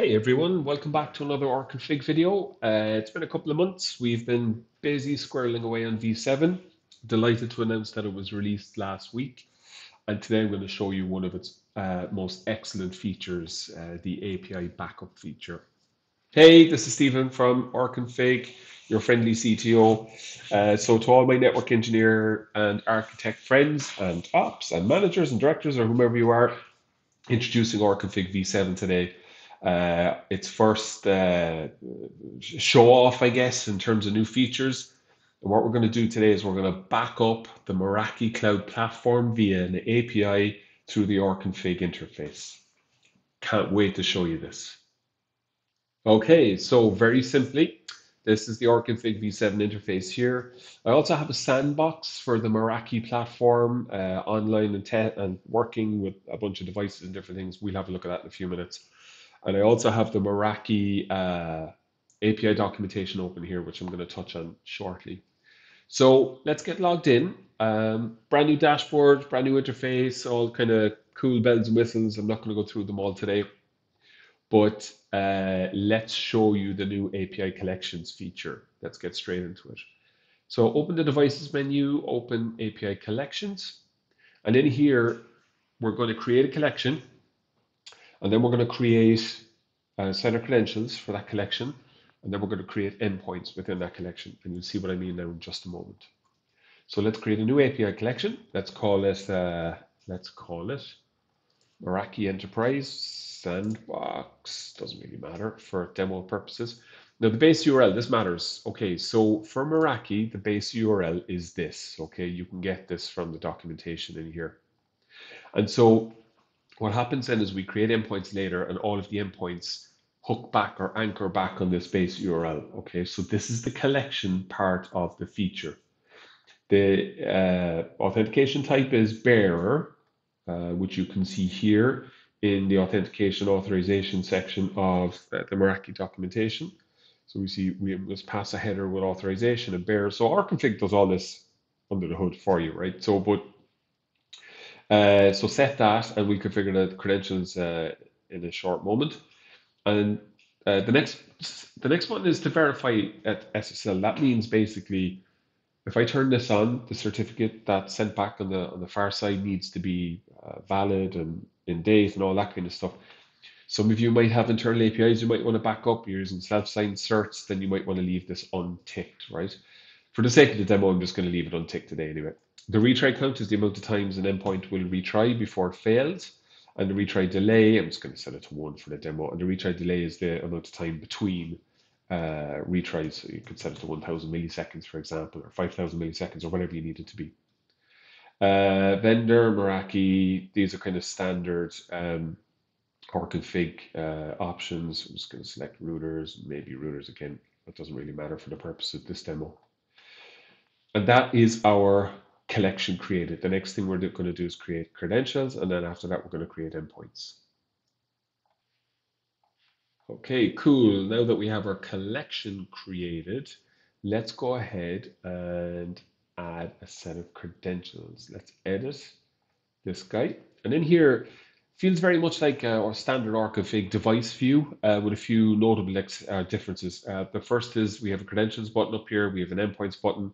Hey everyone, welcome back to another rConfig video. Uh, it's been a couple of months. We've been busy squirreling away on V7. Delighted to announce that it was released last week. And today I'm going to show you one of its uh, most excellent features, uh, the API backup feature. Hey, this is Stephen from rConfig, your friendly CTO. Uh, so to all my network engineer and architect friends and ops and managers and directors or whomever you are, introducing rConfig V7 today uh, its first uh, show off, I guess, in terms of new features. And what we're going to do today is we're going to back up the Meraki Cloud Platform via an API through the rConfig interface. Can't wait to show you this. Okay, so very simply, this is the rConfig v7 interface here. I also have a sandbox for the Meraki platform uh, online and, and working with a bunch of devices and different things. We'll have a look at that in a few minutes. And I also have the Meraki uh, API documentation open here, which I'm going to touch on shortly. So let's get logged in. Um, brand new dashboard, brand new interface, all kind of cool bells and whistles. I'm not going to go through them all today, but uh, let's show you the new API collections feature. Let's get straight into it. So open the devices menu, open API collections, and in here, we're going to create a collection and then we're going to create a set of credentials for that collection. And then we're going to create endpoints within that collection. And you'll see what I mean now in just a moment. So let's create a new API collection. Let's call it, uh, let's call it Meraki Enterprise Sandbox. Doesn't really matter for demo purposes. Now the base URL, this matters. Okay, so for Meraki, the base URL is this. Okay, you can get this from the documentation in here. And so what happens then is we create endpoints later and all of the endpoints hook back or anchor back on this base URL. Okay, so this is the collection part of the feature. The uh, authentication type is bearer, uh, which you can see here in the authentication authorization section of the, the Meraki documentation. So we see we must pass a header with authorization and bearer. So rConfig does all this under the hood for you, right? So, but uh, so set that and we configure the credentials uh, in a short moment. And uh, the next the next one is to verify at SSL. That means basically if I turn this on, the certificate that's sent back on the on the far side needs to be uh, valid and in date and all that kind of stuff. Some of you might have internal APIs you might want to back up. You're using self-signed certs, then you might want to leave this unticked, right? For the sake of the demo, I'm just going to leave it unticked today anyway. The retry count is the amount of times an endpoint will retry before it fails. And the retry delay, I'm just going to set it to one for the demo. And the retry delay is the amount of time between uh, retries. So you could set it to 1000 milliseconds, for example, or 5000 milliseconds, or whatever you need it to be. Uh, vendor, Meraki, these are kind of standard um, rConfig uh, options. I'm just going to select routers, maybe routers again. That doesn't really matter for the purpose of this demo. And that is our collection created. The next thing we're going to do is create credentials, and then after that, we're going to create endpoints. Okay, cool. Now that we have our collection created, let's go ahead and add a set of credentials. Let's edit this guy. And in here, feels very much like uh, our standard rConfig device view uh, with a few notable uh, differences. Uh, the first is we have a credentials button up here. We have an endpoints button.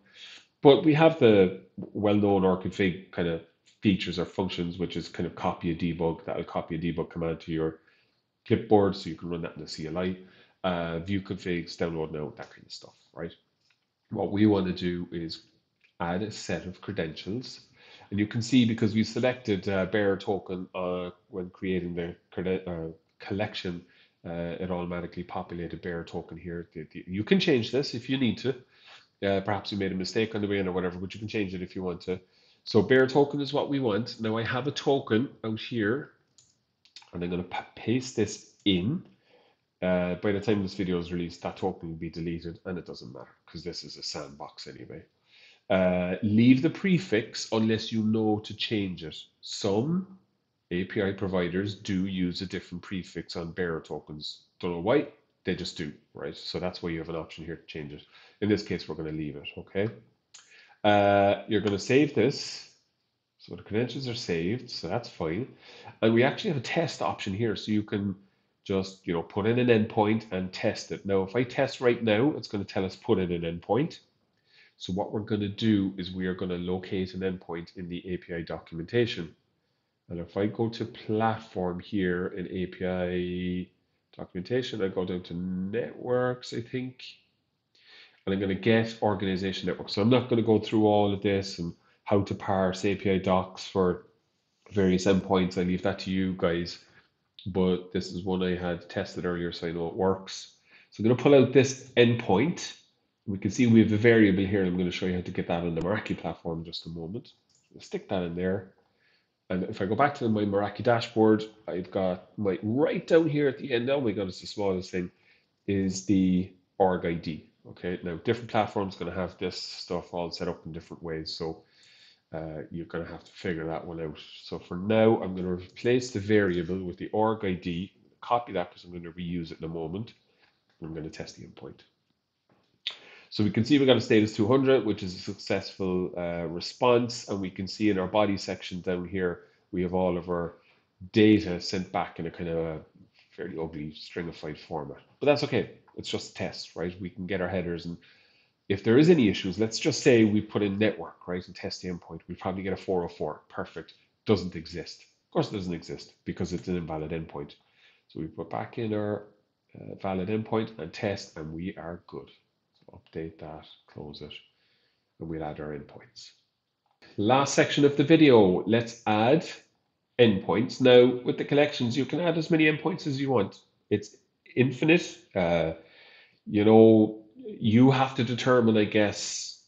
But we have the well-known rConfig kind of features or functions, which is kind of copy a debug. That'll copy a debug command to your clipboard so you can run that in the CLI. Uh, view configs, download now, that kind of stuff, right? What we want to do is add a set of credentials. And you can see because we selected uh, bearer token uh, when creating the uh, collection, uh, it automatically populated bearer token here. You can change this if you need to. Uh, perhaps you made a mistake on the way in or whatever, but you can change it if you want to. So bearer token is what we want. Now I have a token out here, and I'm going to paste this in. Uh, by the time this video is released, that token will be deleted, and it doesn't matter because this is a sandbox anyway. Uh, leave the prefix unless you know to change it. Some API providers do use a different prefix on bearer tokens. Don't know why, they just do, right? So that's why you have an option here to change it. In this case, we're going to leave it, okay? Uh, you're going to save this. So the credentials are saved, so that's fine. And we actually have a test option here, so you can just you know put in an endpoint and test it. Now, if I test right now, it's going to tell us put in an endpoint. So what we're going to do is we are going to locate an endpoint in the API documentation. And if I go to platform here in API documentation, I go down to networks, I think, and I'm going to get organization network. So I'm not going to go through all of this and how to parse API docs for various endpoints. I leave that to you guys. But this is one I had tested earlier, so I know it works. So I'm going to pull out this endpoint. We can see we have a variable here. I'm going to show you how to get that on the Meraki platform in just a moment. I'll stick that in there. And if I go back to my Meraki dashboard, I've got my right down here at the end. Oh my God, it's the smallest thing, is the org ID. Okay, now different platforms going to have this stuff all set up in different ways. So uh, you're going to have to figure that one out. So for now, I'm going to replace the variable with the org ID, copy that because I'm going to reuse it in a moment. I'm going to test the endpoint. So we can see we got a status 200, which is a successful uh, response. And we can see in our body section down here, we have all of our data sent back in a kind of a fairly ugly stringified format. But that's okay. It's just a test, right? We can get our headers and if there is any issues, let's just say we put in network, right, and test the endpoint, we probably get a 404. Perfect. Doesn't exist. Of course, it doesn't exist because it's an invalid endpoint. So we put back in our uh, valid endpoint and test, and we are good. So update that, close it, and we'll add our endpoints. Last section of the video, let's add endpoints. Now, with the collections, you can add as many endpoints as you want. It's infinite. Uh, you know, you have to determine, I guess,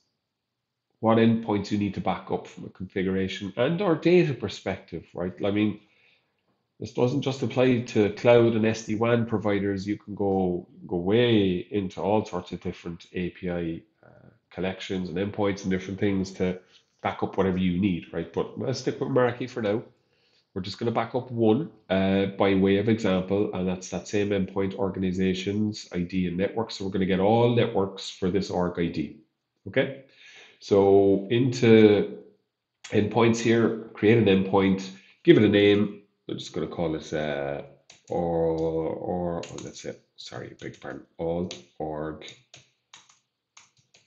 what endpoints you need to back up from a configuration and or data perspective, right? I mean, this doesn't just apply to cloud and SD-WAN providers. You can go go way into all sorts of different API uh, collections and endpoints and different things to back up whatever you need, right? But let's stick with Meraki for now. We're just going to back up one uh, by way of example, and that's that same endpoint organizations, ID, and network. So we're going to get all networks for this org ID. Okay, so into endpoints here, create an endpoint, give it a name. I'm just going to call it uh, or or oh, let's say sorry, beg pardon, all org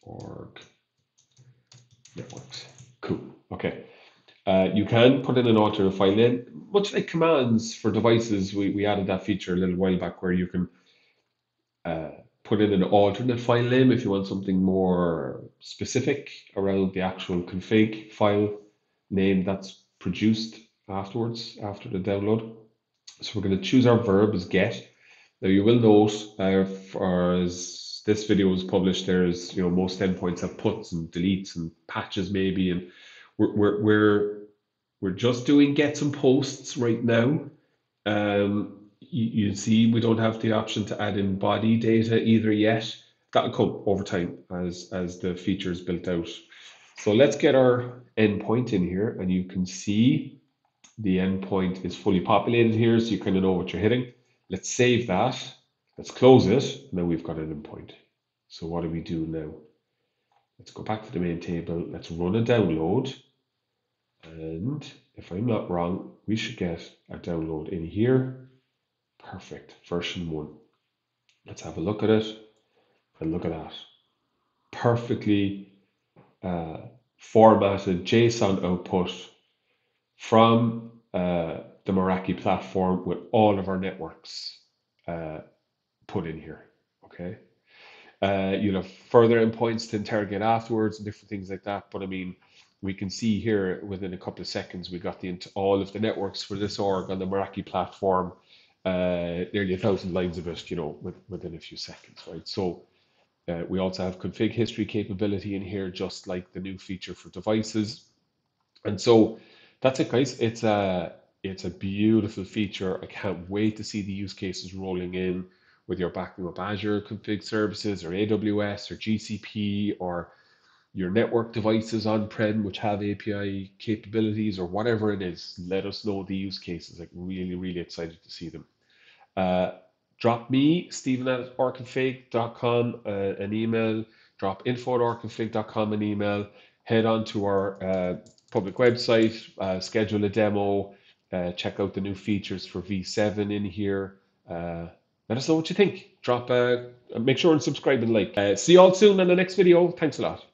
org networks. Cool. Okay. Uh, you can put in an alternate file name, much like commands for devices. We, we added that feature a little while back where you can uh, put in an alternate file name if you want something more specific around the actual config file name that's produced afterwards after the download. So we're going to choose our verb as get. Now you will note uh, for as this video was published, there's you know most endpoints have puts and deletes and patches maybe, and we're we're, we're we're just doing gets and posts right now. Um, you, you see, we don't have the option to add in body data either yet. That'll come over time as, as the features built out. So let's get our endpoint in here and you can see the endpoint is fully populated here so you kind of know what you're hitting. Let's save that. Let's close it. Now we've got an endpoint. So what do we do now? Let's go back to the main table. Let's run a download. And if I'm not wrong, we should get a download in here. Perfect, version one. Let's have a look at it. And look at that. Perfectly uh, formatted JSON output from uh, the Meraki platform with all of our networks uh, put in here. Okay. Uh, you'll have further endpoints to interrogate afterwards and different things like that. But I mean, we can see here within a couple of seconds we got the all of the networks for this org on the Meraki platform, uh, nearly a thousand lines of it, you know, with, within a few seconds, right? So uh, we also have config history capability in here, just like the new feature for devices. And so that's it, guys. It's a it's a beautiful feature. I can't wait to see the use cases rolling in with your backing up Azure config services or AWS or GCP or your network devices on-prem which have API capabilities or whatever it is, let us know the use cases. Like really, really excited to see them. Uh, drop me, Stephen at rconfig.com, uh, an email, drop info at rconfig.com an email, head on to our uh, public website, uh, schedule a demo, uh, check out the new features for V7 in here. Uh, let us know what you think. Drop, uh, make sure and subscribe and like. See you all soon in the next video. Thanks a lot.